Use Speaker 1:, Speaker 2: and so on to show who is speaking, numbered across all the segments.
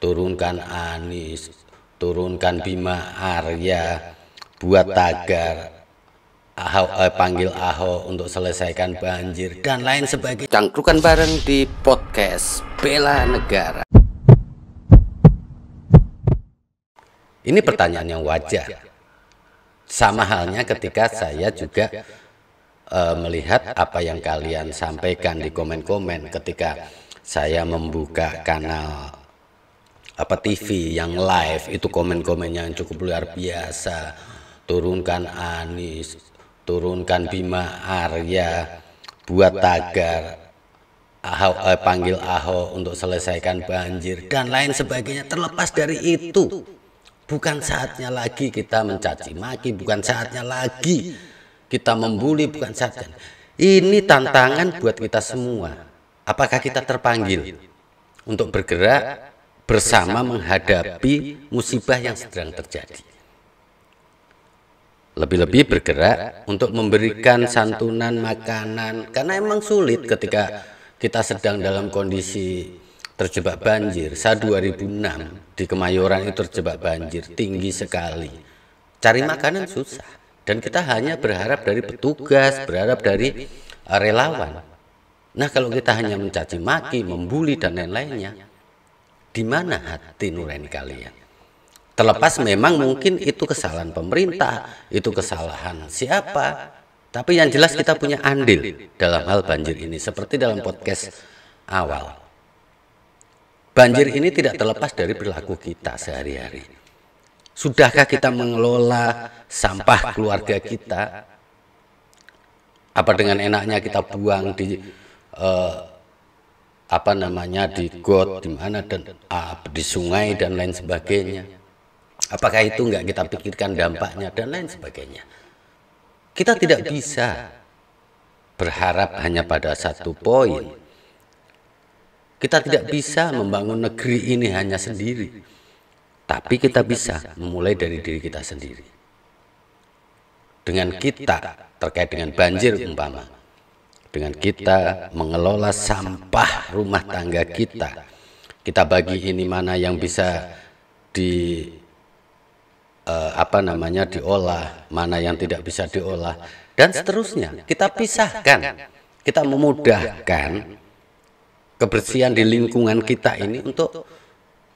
Speaker 1: turunkan Anies, turunkan Bima Arya, buat tagar, Ahok, eh, panggil Ahok untuk selesaikan banjir dan lain sebagainya. Cangkrukan bareng di podcast Bela Negara. Ini pertanyaan yang wajar. Sama halnya ketika saya juga uh, melihat apa yang kalian sampaikan di komen-komen ketika saya membuka kanal apa TV yang live itu komen-komennya yang cukup luar biasa turunkan Anies turunkan Bima Arya buat tagar Ahok eh, panggil Ahok untuk selesaikan banjir dan lain sebagainya terlepas dari itu Bukan saatnya lagi kita mencaci maki, bukan saatnya lagi kita membuli, bukan saatnya. Ini tantangan buat kita semua. Apakah kita terpanggil untuk bergerak bersama menghadapi musibah yang sedang terjadi? Lebih-lebih bergerak untuk memberikan santunan makanan karena emang sulit ketika kita sedang dalam kondisi terjebak banjir. Saat 2006 di Kemayoran itu terjebak banjir tinggi sekali. Cari makanan susah dan kita hanya berharap dari petugas, berharap dari relawan. Nah, kalau kita hanya mencaci maki, membuli dan lain-lainnya, di mana hati nurani kalian? Terlepas memang mungkin itu kesalahan pemerintah, itu kesalahan siapa, tapi yang jelas kita punya andil dalam hal banjir ini seperti dalam podcast awal. Banjir ini tidak terlepas dari perilaku kita sehari-hari. Sudahkah kita mengelola sampah keluarga kita? Apa dengan enaknya kita buang di uh, apa namanya di got di mana dan uh, di sungai dan lain sebagainya? Apakah itu enggak kita pikirkan dampaknya dan lain sebagainya? Kita tidak bisa berharap hanya pada satu poin kita tidak bisa membangun negeri ini hanya sendiri, tapi kita bisa memulai dari diri kita sendiri. Dengan kita terkait dengan banjir umpama, dengan kita mengelola sampah rumah tangga kita, kita bagi ini mana yang bisa di uh, apa namanya diolah, mana yang tidak bisa diolah, dan seterusnya. Kita pisahkan, kita memudahkan kebersihan di lingkungan kita ini untuk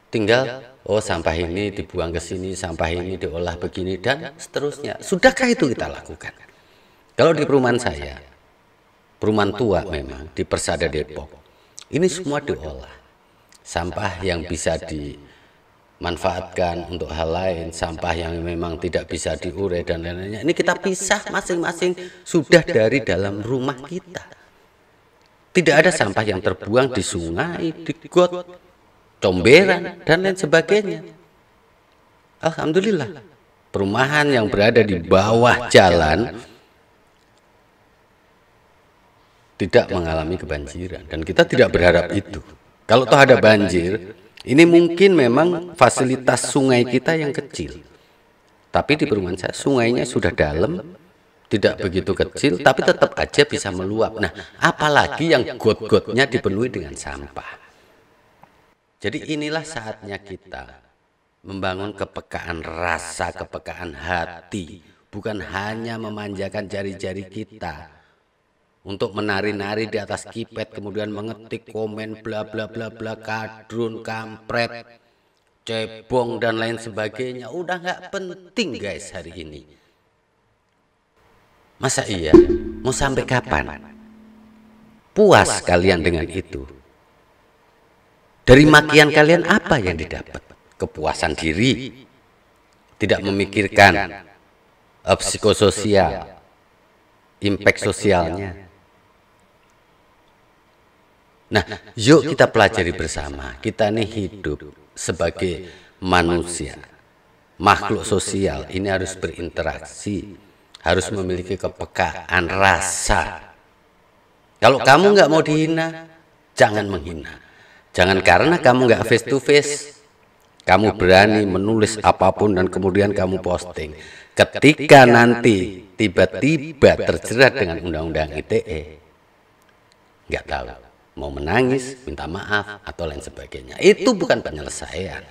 Speaker 1: tinggal oh sampah ini dibuang ke sini, sampah ini diolah begini dan seterusnya. Sudahkah itu kita lakukan? Kalau di perumahan saya, perumahan tua memang di Persada Depok, ini semua diolah. Sampah yang bisa dimanfaatkan untuk hal lain, sampah yang memang tidak bisa diurai dan lain-lainnya. Ini kita pisah masing-masing sudah dari dalam rumah kita. Tidak ada sampah yang terbuang di sungai, di got, comberan, dan lain sebagainya. Alhamdulillah, perumahan yang berada di bawah jalan tidak mengalami kebanjiran dan kita tidak berharap itu. Kalau toh ada banjir, ini mungkin memang fasilitas sungai kita yang kecil. Tapi di perumahan saya sungainya sudah dalam, tidak begitu kecil, tapi tetap aja bisa meluap. Nah, apalagi yang got-gotnya dipenuhi dengan sampah. Jadi inilah saatnya kita membangun kepekaan rasa, kepekaan hati, bukan hanya memanjakan jari-jari kita untuk menari-nari di atas kipet, kemudian mengetik komen bla bla bla bla kadrun, kampret, cebong dan lain sebagainya. Udah nggak penting guys hari ini Masa iya? Mau sampai kapan? Puas kalian dengan itu? Dari makian kalian apa yang didapat? Kepuasan diri, tidak memikirkan psikososial, impact sosialnya. Nah, yuk kita pelajari bersama. Kita ini hidup sebagai manusia, makhluk sosial. Ini harus berinteraksi harus memiliki kepekaan rasa. Kalau kamu nggak mau dihina, jangan menghina. Jangan karena kamu nggak face to face, kamu berani menulis apa pun dan kemudian kamu posting. Ketika nanti tiba-tiba terjerat dengan undang-undang ITE, nggak tahu. Mau menangis, minta maaf, atau lain sebagainya. Itu bukan penyelesaian.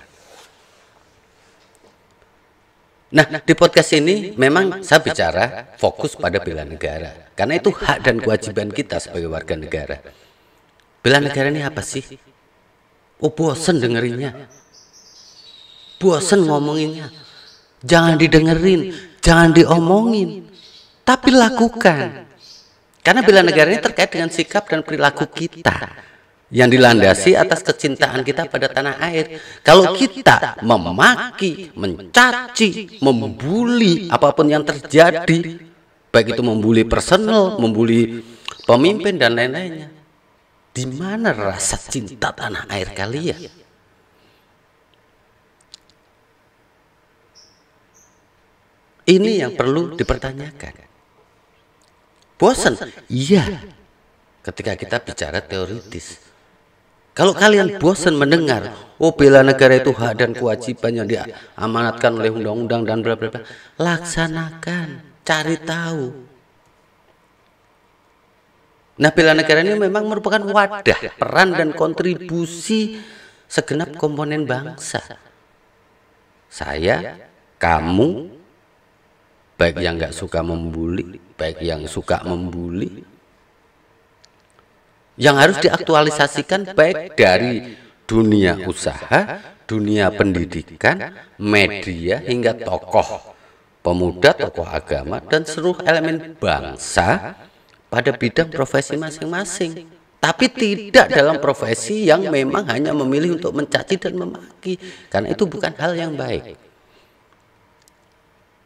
Speaker 1: Nah, di podcast ini memang saya bicara fokus pada bela negara. Karena itu hak dan kewajiban kita sebagai warga negara. Bela negara ini apa sih? Oh, bosen dengerinnya. Bosen ngomonginnya. Jangan didengerin, jangan diomongin. Tapi lakukan. Karena bela negara ini terkait dengan sikap dan perilaku kita yang dilandasi atas kecintaan kita pada tanah air. Kalau kita memaki, mencaci, membuli apa pun yang terjadi, baik itu membuli personal, membuli pemimpin dan lain-lainnya, di mana rasa cinta tanah air kalian? Ini yang perlu dipertanyakan. Bosan? Iya. Ketika kita bicara teoritis. Kalau kalian bosan mendengar, oh bela negara itu hak dan kewajiban yang diamanatkan oleh undang-undang dan bla bla bla, laksanakan, cari tahu. Nah, bela negara ini memang merupakan wadah, peran dan kontribusi segenap komponen bangsa. Saya, kamu, baik yang nggak suka membuli, baik yang suka membuli, yang harus diaktualisasikan baik dari dunia usaha, dunia pendidikan, media hingga tokoh pemuda, tokoh agama dan seluruh elemen bangsa pada bidang profesi masing-masing. Tapi tidak dalam profesi yang memang hanya memilih untuk mencaci dan memaki, karena itu bukan hal yang baik.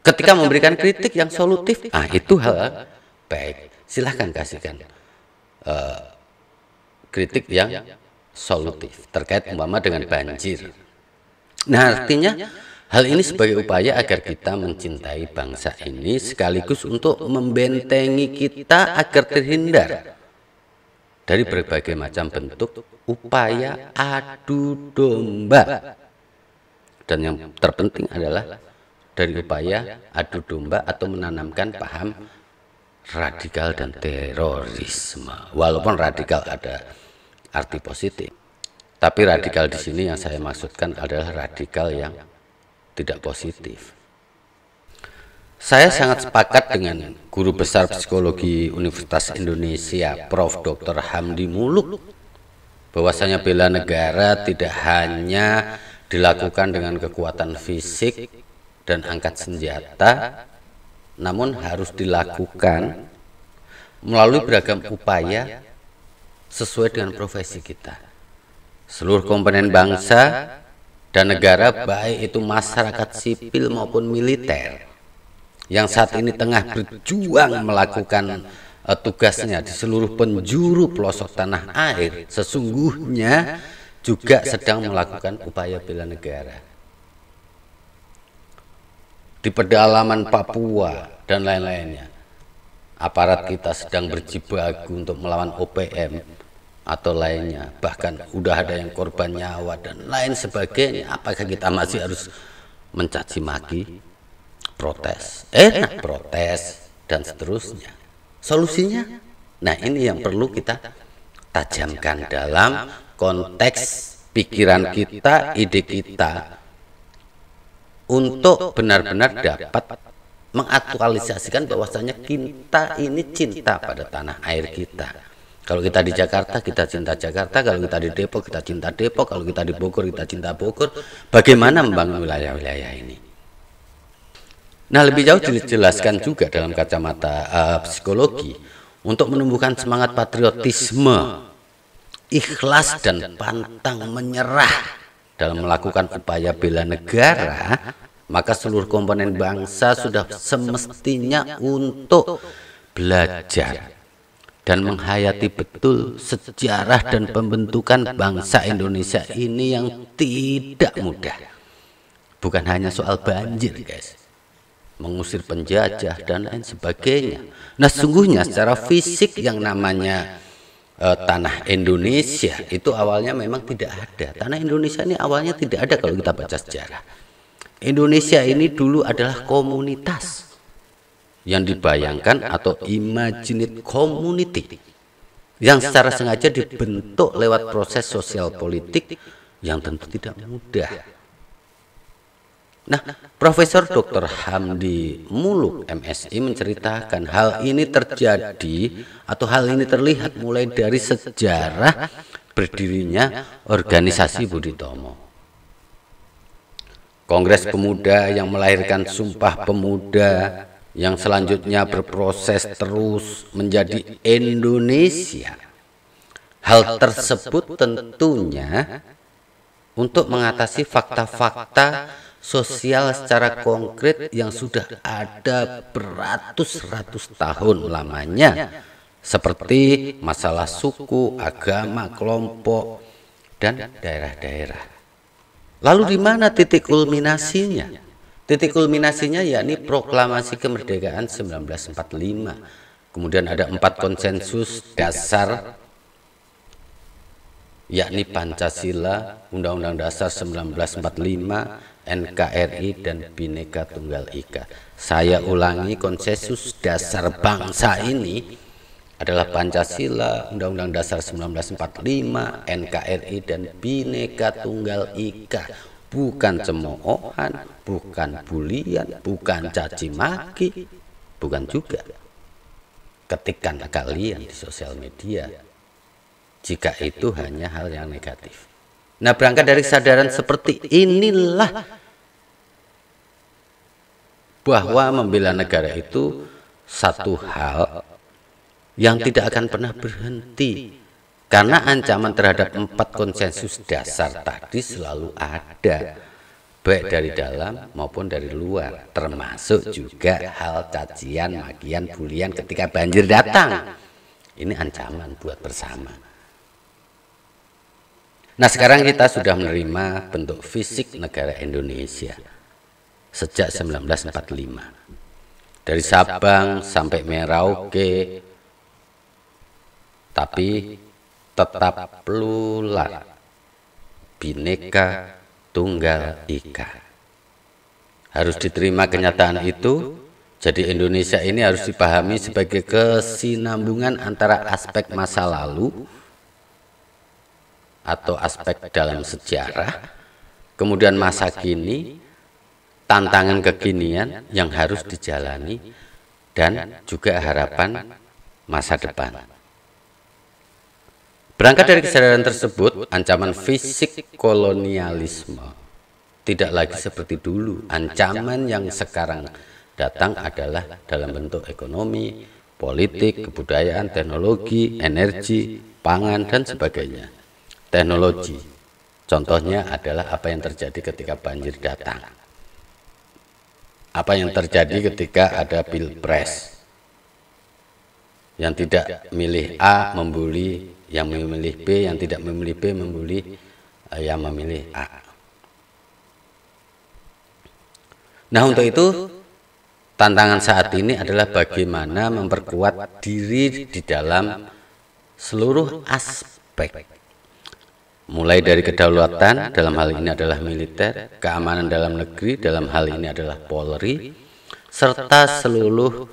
Speaker 1: Ketika memberikan kritik yang solutif, ah itu hal baik. Silahkan kasihkan. Uh, kritik yang solutif terkait umpama dengan banjir. Nah, artinya hal ini sebagai upaya agar kita mencintai bangsa ini sekaligus untuk membentengi kita agar terhindar dari berbagai macam bentuk upaya adu domba. Dan yang terpenting adalah dari upaya adu domba atau menanamkan paham radikal dan terorisme. Walaupun radikal ada arti positif. Tapi radikal di sini yang saya maksudkan adalah radikal yang tidak positif. Saya sangat sepakat dengan guru besar psikologi Universitas Indonesia, Prof. Dr. Hamdi Muluk, bahwasanya bela negara tidak hanya dilakukan dengan kekuatan fisik dan angkat senjata, namun harus dilakukan melalui beragam upaya sesuai dengan profesi kita. Seluruh komponen bangsa dan negara baik itu masyarakat sipil maupun militer yang saat ini tengah berjuang melakukan uh, tugasnya di seluruh penjuru pelosok tanah air sesungguhnya juga sedang melakukan upaya bela negara di pedalaman Papua dan lain-lainnya. Aparat kita sedang berjibaku untuk melawan OPM atau lainnya. Bahkan udah ada yang korban nyawa dan lain sebagainya. Apakah kita masih harus mencaci maki? Protes. Enak protes dan seterusnya. Solusinya? Nah ini yang perlu kita tajamkan dalam konteks pikiran kita ide kita untuk benar-benar dapat mengaktualisasikan bahwasanya kita ini cinta pada tanah air kita kalau kita di Jakarta, kita cinta Jakarta. Kalau kita di Depok, kita cinta Depok. Kalau kita di Bogor, kita cinta Bogor. Bagaimana membangun wilayah-wilayah ini? Nah, lebih jauh dijelaskan juga dalam kacamata uh, psikologi untuk menumbuhkan semangat patriotisme, ikhlas dan pantang menyerah dalam melakukan upaya bela negara, maka seluruh komponen bangsa sudah semestinya untuk belajar dan menghayati betul sejarah dan pembentukan bangsa Indonesia ini yang tidak mudah. Bukan hanya soal banjir, guys. Mengusir penjajah dan lain sebagainya. Nah, sungguhnya secara fisik yang namanya uh, tanah Indonesia itu awalnya memang tidak ada. Tanah Indonesia ini awalnya tidak ada kalau kita baca sejarah. Indonesia ini dulu adalah komunitas yang dibayangkan atau imaginate community. yang secara sengaja dibentuk lewat proses sosial politik yang tentu tidak mudah. Nah, Profesor Dr. Hamdi Muluk MSI menceritakan hal ini terjadi atau hal ini terlihat mulai dari sejarah berdirinya organisasi Budi Tomo. Kongres Pemuda yang melahirkan Sumpah Pemuda yang selanjutnya berproses terus menjadi Indonesia. Hal tersebut tentunya untuk mengatasi fakta-fakta sosial secara konkret yang sudah ada beratus-ratus tahun lamanya seperti masalah suku, agama, kelompok dan daerah-daerah. Lalu di mana titik kulminasinya? Titik kulminasinya yakni proklamasi kemerdekaan 1945. Kemudian ada empat konsensus dasar yakni Pancasila, Undang-Undang Dasar 1945, NKRI dan Bhinneka Tunggal Ika. Saya ulangi konsensus dasar bangsa ini adalah Pancasila, Undang-Undang Dasar 1945, NKRI dan Bhinneka Tunggal Ika. Bukan cemoohan, bukan bulian, bukan caci maki, bukan juga ketikan kalian di sosial media jika itu hanya hal yang negatif. Nah, berangkat dari kesadaran seperti inilah bahwa membela negara itu satu hal yang tidak akan pernah berhenti. Karena ancaman terhadap empat konsensus dasar tadi selalu ada baik dari dalam maupun dari luar termasuk juga hal cacian, magian, bulian ketika banjir datang. Ini ancaman buat bersama. Nah sekarang kita sudah menerima bentuk fisik negara Indonesia sejak 1945. Dari Sabang sampai Merauke, tapi tetap plural, bineka, tunggal ika. Harus diterima kenyataan itu, jadi Indonesia ini harus dipahami sebagai kesinambungan antara aspek masa lalu, atau aspek dalam sejarah, kemudian masa kini, tantangan kekinian yang harus dijalani, dan juga harapan masa depan. Berangkat dari kesadaran tersebut, ancaman fisik kolonialisme tidak lagi seperti dulu. Ancaman yang sekarang datang adalah dalam bentuk ekonomi, politik, kebudayaan, teknologi, energi, pangan, dan sebagainya teknologi. Contohnya adalah apa yang terjadi ketika banjir datang. Apa yang terjadi ketika ada pilpres. Yang tidak milih A membuli yang memilih B, yang tidak memilih B membuli eh, yang memilih A. Nah untuk itu tantangan saat ini adalah bagaimana memperkuat diri di dalam seluruh aspek mulai dari kedaulatan dalam hal ini adalah militer, keamanan dalam negeri dalam hal ini adalah Polri, serta seluruh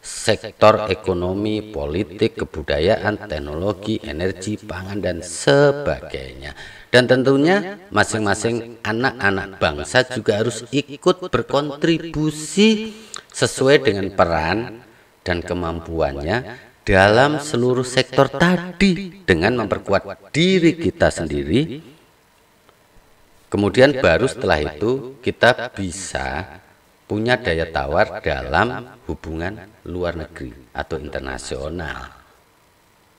Speaker 1: sektor ekonomi, politik, kebudayaan, teknologi, energi, pangan, dan sebagainya. Dan tentunya masing-masing anak-anak bangsa juga harus ikut berkontribusi sesuai dengan peran dan kemampuannya dalam seluruh sektor tadi dengan memperkuat diri kita sendiri. Kemudian baru setelah itu kita bisa punya daya tawar dalam hubungan luar negeri atau internasional.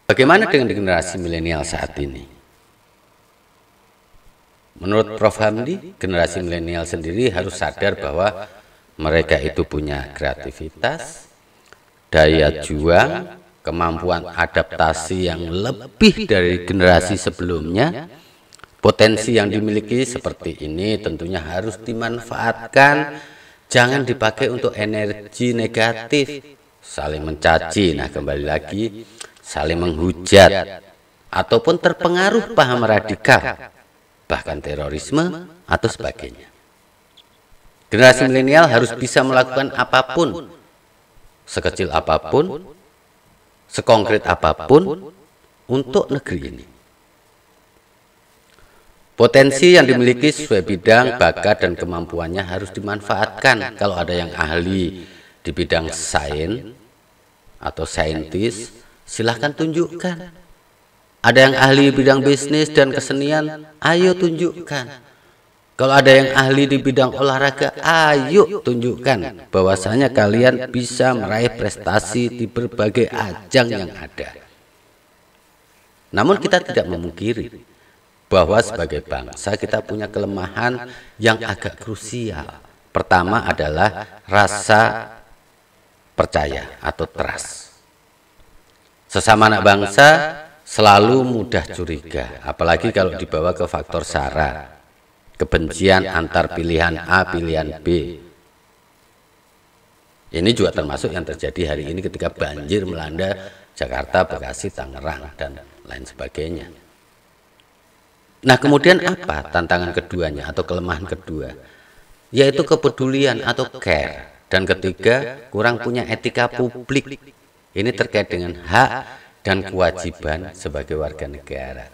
Speaker 1: Bagaimana dengan generasi milenial saat ini? Menurut Prof. Hamdi, generasi milenial sendiri harus sadar bahwa mereka itu punya kreativitas, daya juang, kemampuan adaptasi yang lebih dari generasi sebelumnya, potensi yang dimiliki seperti ini tentunya harus dimanfaatkan, jangan dipakai untuk energi negatif, saling mencaci, nah kembali lagi, saling menghujat, ataupun terpengaruh paham radikal, bahkan terorisme atau sebagainya. Generasi milenial harus bisa melakukan apa pun, sekecil apa pun, sekonkret apa pun untuk negeri ini. Potensi yang dimiliki sesuai bidang, bakat, dan kemampuannya harus dimanfaatkan. Kalau ada yang ahli di bidang sains atau saintis, silahkan tunjukkan. Ada yang ahli bidang bisnis dan kesenian, ayo tunjukkan. Kalau ada yang ahli di bidang olahraga, ayo tunjukkan bahwasanya kalian bisa meraih prestasi di berbagai ajang yang ada. Namun kita tidak memungkiri bahwa sebagai bangsa kita punya kelemahan yang agak krusial. Pertama adalah rasa percaya atau trust. Sesama anak bangsa selalu mudah curiga, apalagi kalau dibawa ke faktor sara, kebencian antar pilihan A, pilihan B. Ini juga termasuk yang terjadi hari ini ketika banjir melanda Jakarta, Bekasi, Tangerang, dan lain sebagainya. Nah, kemudian apa tantangan keduanya atau kelemahan kedua? Yaitu kepedulian atau care. Dan ketiga, kurang punya etika publik. Ini terkait dengan hak dan kewajiban sebagai warga negara.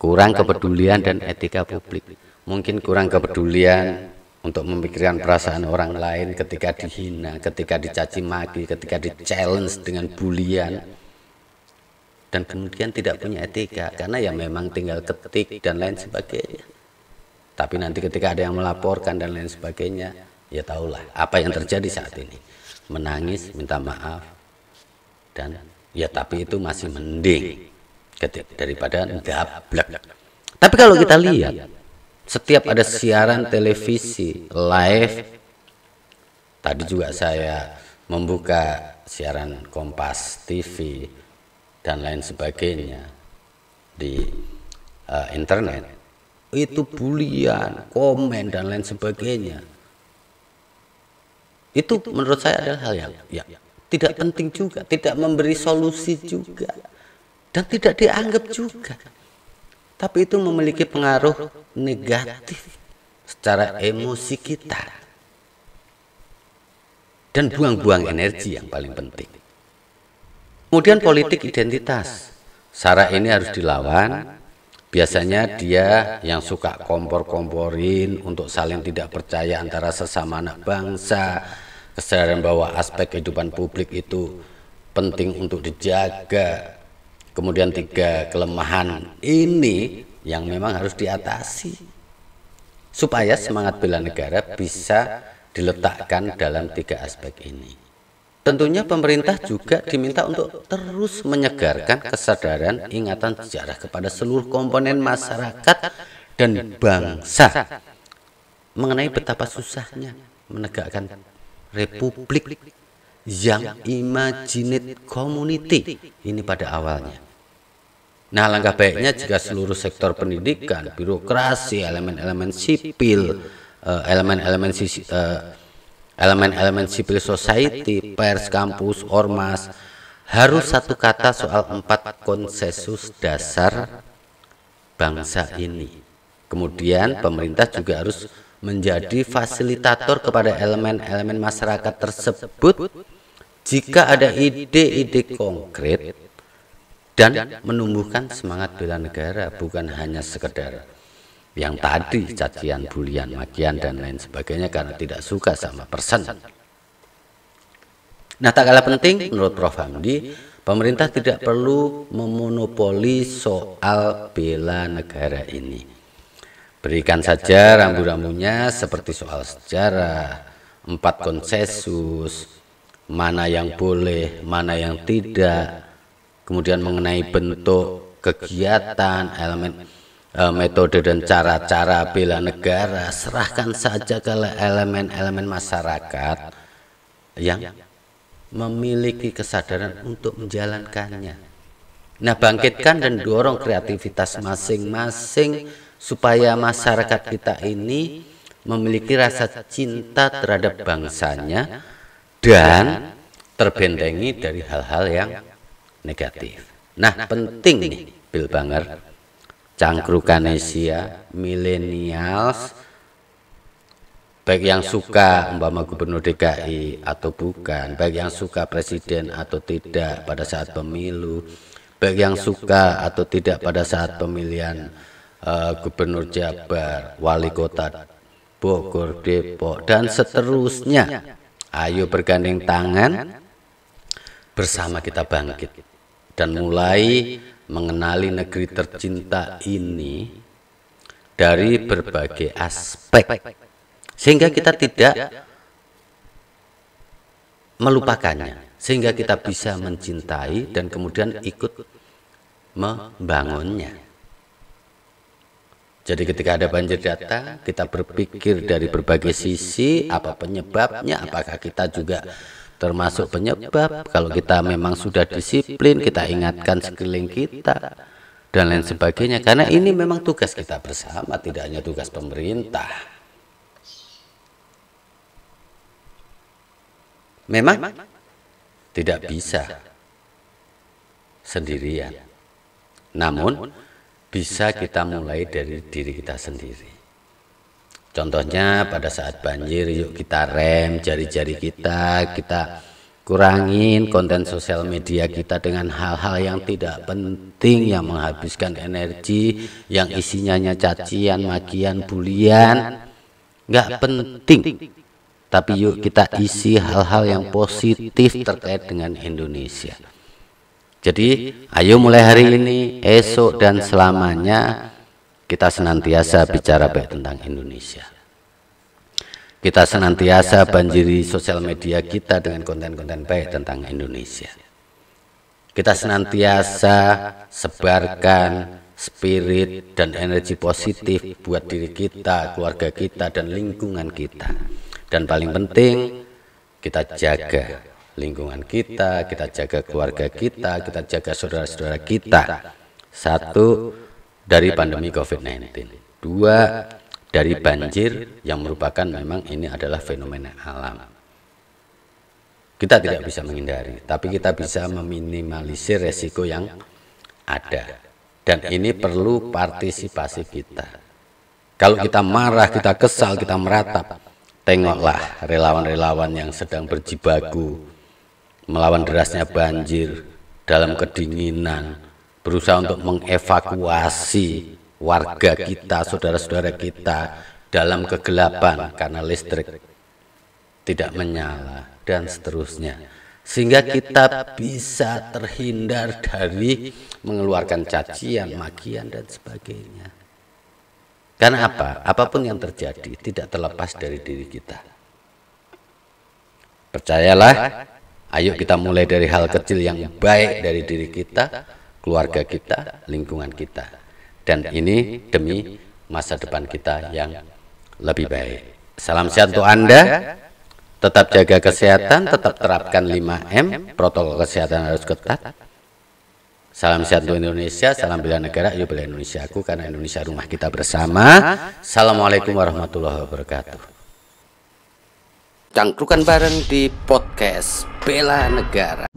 Speaker 1: Kurang kepedulian dan etika publik. Mungkin kurang kepedulian untuk memikirkan perasaan orang lain ketika dihina, ketika dicaci maki, ketika di challenge dengan bulian dan kemudian tidak punya etika karena ya memang tinggal ketik dan lain sebagainya. Tapi nanti ketika ada yang melaporkan dan lain sebagainya, ya tahulah apa yang terjadi saat ini. Menangis, minta maaf, dan ya tapi itu masih mending daripada gablek. Tapi kalau kita lihat, setiap ada siaran televisi live, tadi juga saya membuka siaran Kompas TV, dan lain sebagainya di uh, internet itu bulian, komen dan lain sebagainya. Itu menurut saya adalah hal yang ya, tidak penting juga, tidak memberi solusi juga dan tidak dianggap juga. Tapi itu memiliki pengaruh negatif secara emosi kita. Dan buang-buang energi yang paling penting. Kemudian politik identitas. Sarah ini harus dilawan. Biasanya dia yang suka kompor-komporin untuk saling tidak percaya antara sesama anak bangsa. Kesadaran bahwa aspek kehidupan publik itu penting untuk dijaga. Kemudian tiga kelemahan ini yang memang harus diatasi. Supaya semangat bela negara bisa diletakkan dalam tiga aspek ini. Tentunya pemerintah juga diminta untuk terus menyegarkan kesadaran ingatan sejarah kepada seluruh komponen masyarakat dan bangsa mengenai betapa susahnya menegakkan republik yang imajinit community ini pada awalnya. Nah, langkah baiknya jika seluruh sektor pendidikan, birokrasi, elemen-elemen sipil, eh, elemen-elemen uh, elemen-elemen civil society, pers, kampus, ormas, harus satu kata soal empat konsensus dasar bangsa ini. Kemudian pemerintah juga harus menjadi fasilitator kepada elemen-elemen masyarakat tersebut jika ada ide-ide konkret dan menumbuhkan semangat bela negara bukan hanya sekedar yang tadi cacian, bulian, makian dan lain sebagainya karena tidak suka sama persen. Nah, tak kalah penting menurut Prof. Hamdi, pemerintah tidak perlu memonopoli soal bela negara ini. Berikan saja rambu-rambunya seperti soal sejarah, empat konsensus, mana yang boleh, mana yang tidak, kemudian mengenai bentuk kegiatan, elemen uh, metode dan cara-cara bela negara serahkan saja ke elemen-elemen masyarakat yang memiliki kesadaran untuk menjalankannya. Nah, bangkitkan dan dorong kreativitas masing-masing supaya masyarakat kita ini memiliki rasa cinta terhadap bangsanya dan terbentengi dari hal-hal yang negatif. Nah, penting nih, Bill Banger cangkrukanesia, milenials, baik yang suka umpama gubernur DKI atau bukan, baik yang suka presiden atau tidak pada saat pemilu, baik yang suka atau tidak pada saat pemilihan uh, gubernur Jabar, wali kota Bogor, Depok, dan seterusnya. Ayo bergandeng tangan. Bersama kita bangkit. Dan mulai mengenali negeri tercinta ini dari berbagai aspek. Sehingga kita tidak melupakannya. Sehingga kita bisa mencintai dan kemudian ikut membangunnya. Jadi ketika ada banjir datang, kita berpikir dari berbagai sisi, apa penyebabnya, apakah kita juga termasuk penyebab. Kalau kita memang sudah disiplin, kita ingatkan sekeliling kita, dan lain sebagainya. Karena ini memang tugas kita bersama, tidak hanya tugas pemerintah. Memang tidak bisa sendirian. Namun, bisa kita mulai dari diri kita sendiri. Contohnya pada saat banjir yuk kita rem jari-jari kita, kita kurangin konten sosial media kita dengan hal-hal yang tidak penting yang menghabiskan energi, yang isinya hanya cacian, makian, bulian. Nggak penting. Tapi yuk kita isi hal-hal yang positif terkait dengan Indonesia. Jadi, ayo mulai hari ini, esok dan selamanya kita senantiasa bicara baik tentang Indonesia. Kita senantiasa banjiri sosial media kita dengan konten-konten baik tentang Indonesia. Kita senantiasa sebarkan spirit dan energi positif buat diri kita, keluarga kita, dan lingkungan kita. Dan paling penting, kita jaga lingkungan kita, kita jaga keluarga kita, kita jaga saudara-saudara kita. Satu, dari pandemi COVID-19. Dua, dari banjir yang merupakan memang ini adalah fenomena alam. Kita tidak bisa menghindari, tapi kita bisa meminimalisir resiko yang ada. Dan ini perlu partisipasi kita. Kalau kita marah, kita kesal, kita meratap, tengoklah relawan-relawan yang sedang berjibaku melawan derasnya banjir dalam kedinginan, berusaha untuk mengevakuasi warga kita, saudara-saudara kita dalam kegelapan karena listrik tidak menyala dan seterusnya. Sehingga kita bisa terhindar dari mengeluarkan cacian, makian dan sebagainya. Karena apa? Apa pun yang terjadi tidak terlepas dari diri kita. Percayalah, Ayo kita mulai dari hal kecil yang baik dari diri kita, keluarga kita, lingkungan kita. Dan ini demi masa depan kita yang lebih baik. Salam sehat untuk Anda. Tetap jaga kesehatan, tetap terapkan 5M, protokol kesehatan harus ketat. Salam sehat untuk Indonesia, salam bela negara, yuk bela Indonesia aku karena Indonesia rumah kita bersama. Assalamualaikum warahmatullahi wabarakatuh. Cangkrukan bareng di podcast Bela Negara.